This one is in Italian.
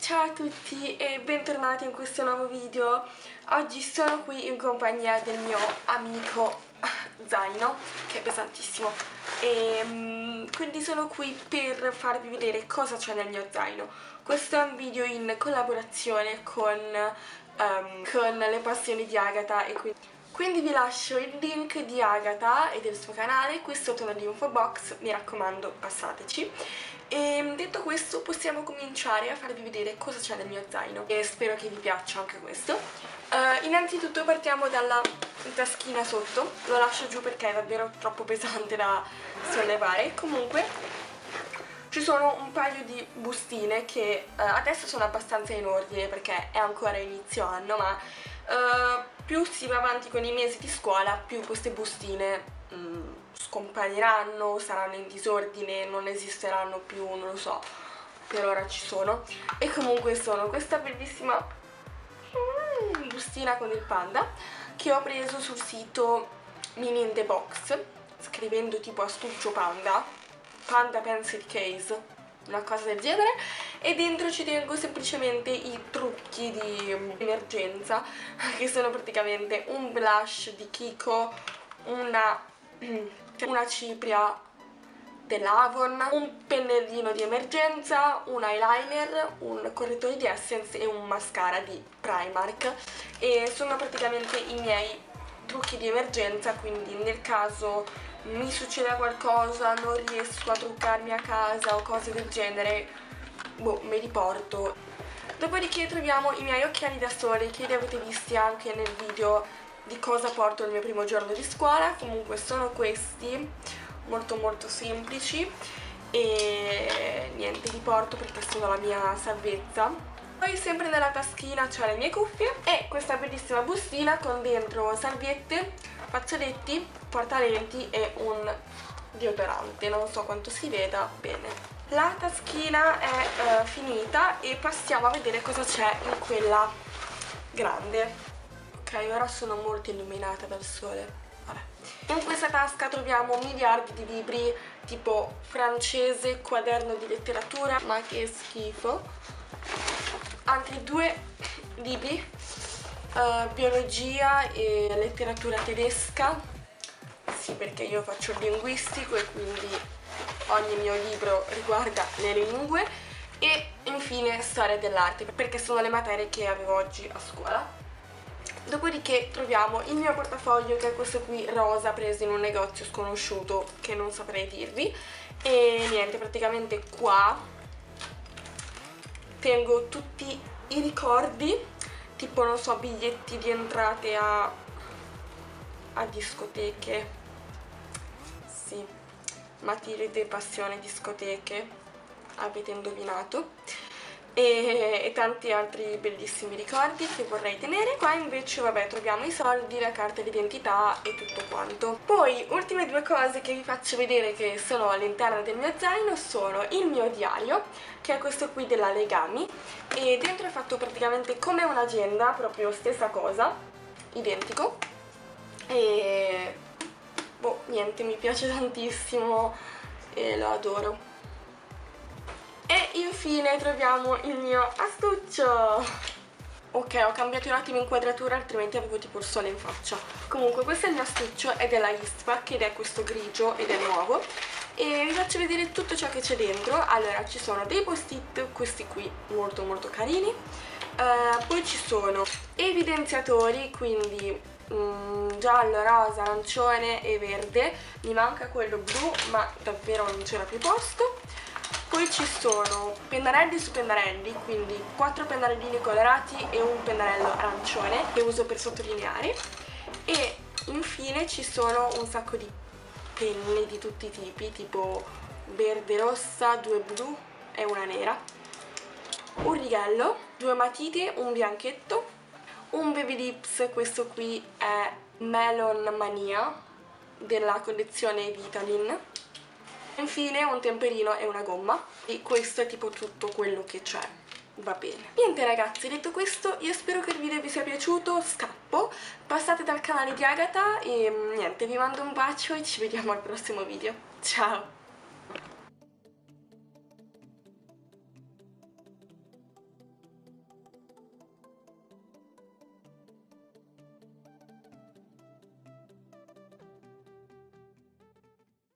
Ciao a tutti e bentornati in questo nuovo video. Oggi sono qui in compagnia del mio amico zaino, che è pesantissimo. E mm, quindi sono qui per farvi vedere cosa c'è nel mio zaino. Questo è un video in collaborazione con, um, con le passioni di Agatha e quindi... Quindi vi lascio il link di Agatha e del suo canale qui sotto nell'info box, mi raccomando passateci. E detto questo possiamo cominciare a farvi vedere cosa c'è nel mio zaino e spero che vi piaccia anche questo. Uh, innanzitutto partiamo dalla taschina sotto, lo lascio giù perché è davvero troppo pesante da sollevare. Comunque ci sono un paio di bustine che uh, adesso sono abbastanza in ordine perché è ancora inizio anno, ma uh, più si va avanti con i mesi di scuola, più queste bustine mm, scompariranno, saranno in disordine, non esisteranno più, non lo so, per ora ci sono. E comunque sono questa bellissima mm, bustina con il panda che ho preso sul sito Mini in the Box, scrivendo tipo astuccio panda, panda pencil case, una cosa del genere e dentro ci tengo semplicemente i trucchi di emergenza che sono praticamente un blush di Kiko, una, una cipria dell'Avon, un pennellino di emergenza, un eyeliner, un correttore di Essence e un mascara di Primark e sono praticamente i miei trucchi di emergenza quindi nel caso mi succeda qualcosa, non riesco a truccarmi a casa o cose del genere, boh, me li porto. Dopodiché troviamo i miei occhiali da sole che li avete visti anche nel video di cosa porto il mio primo giorno di scuola, comunque sono questi, molto molto semplici e niente, li porto perché sono la mia salvezza. Poi sempre nella taschina c'ho le mie cuffie e questa bellissima bustina con dentro salviette fazzoletti, portalenti e un deodorante, non so quanto si veda bene. La taschina è uh, finita e passiamo a vedere cosa c'è in quella grande. Ok, ora sono molto illuminata dal sole. Vabbè. In questa tasca troviamo miliardi di libri tipo francese, quaderno di letteratura, ma che schifo. Altri due libri uh, biologia e letteratura tedesca sì perché io faccio il linguistico e quindi ogni mio libro riguarda le lingue e infine storia dell'arte perché sono le materie che avevo oggi a scuola dopodiché troviamo il mio portafoglio che è questo qui rosa preso in un negozio sconosciuto che non saprei dirvi. E niente praticamente qua tengo tutti i ricordi tipo non so biglietti di entrate a, a discoteche. Sì Matilde Passione Discoteche avete indovinato. E, e, tanti altri bellissimi ricordi che vorrei tenere. Qua invece vabbè troviamo i soldi, la carta d'identità e tutto quanto. Poi ultime due cose che vi faccio vedere che sono all'interno del mio zaino sono il mio diario che è questo qui della Legami e dentro è fatto praticamente come un'agenda proprio stessa cosa identico. E boh niente mi piace tantissimo e lo adoro infine troviamo il mio astuccio. Ok ho cambiato un attimo inquadratura altrimenti avevo tipo il sole in faccia. Comunque questo è il mio astuccio è della Eastpak ed è questo grigio ed è nuovo. E vi faccio vedere tutto ciò che c'è dentro. Allora ci sono dei post-it questi qui molto molto carini. Uh, poi ci sono evidenziatori quindi mm, giallo, rosa, arancione e verde. Mi manca quello blu ma davvero non c'era più posto poi ci sono pennarelli su pennarelli, quindi quattro pennarellini colorati e un pennarello arancione che uso per sottolineare. E infine ci sono un sacco di penne di tutti i tipi, tipo verde rossa, due blu e una nera, un righello, due matite, un bianchetto, un baby lips, questo qui è Melon Mania della collezione Vitalin infine un temperino e una gomma. E questo è tipo tutto quello che c'è. Va bene. Niente ragazzi detto questo io spero che il video vi sia piaciuto. Scappo. Passate dal canale di Agatha e mm, niente vi mando un bacio e ci vediamo al prossimo video. Ciao